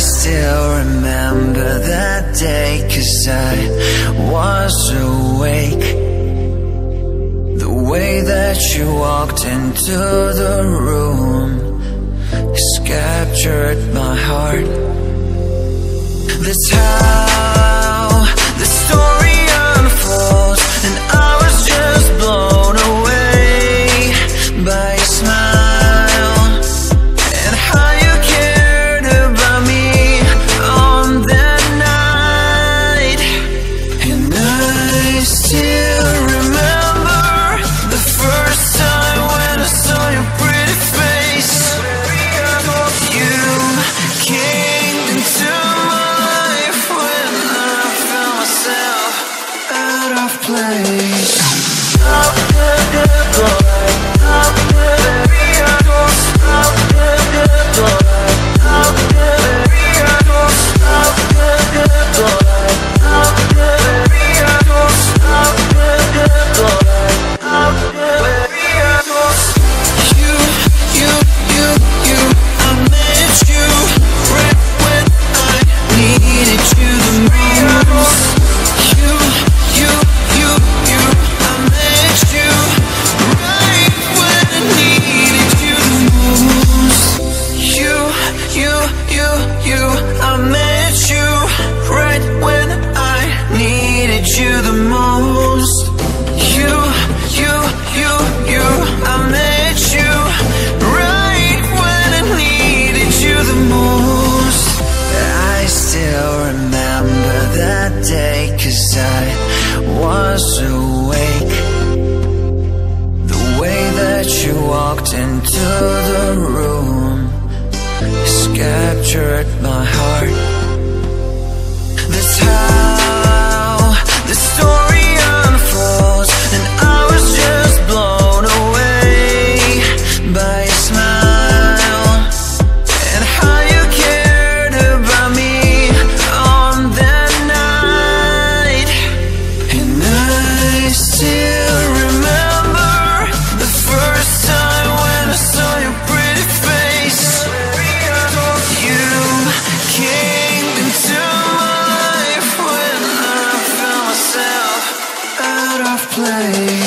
still remember that day Cause I was awake. The way that you walked into the room Has captured my heart. The time play. you, I met you right when I needed you the most. You, you, you, you, I met you right when I needed you the most. I still remember that day, cause I was awake. The way that you walked into the room captured my heart. This time play.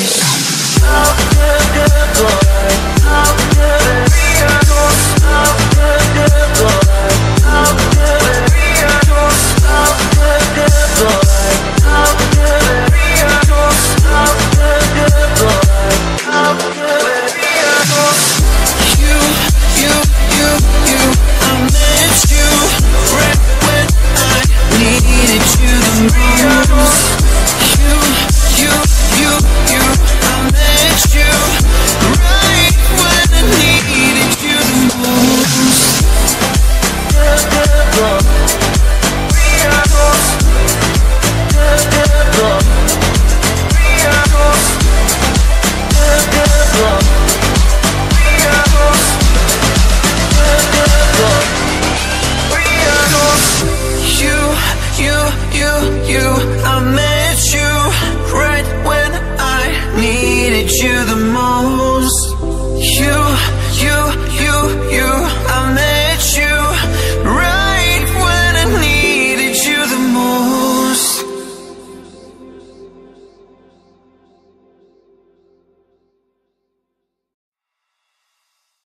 you the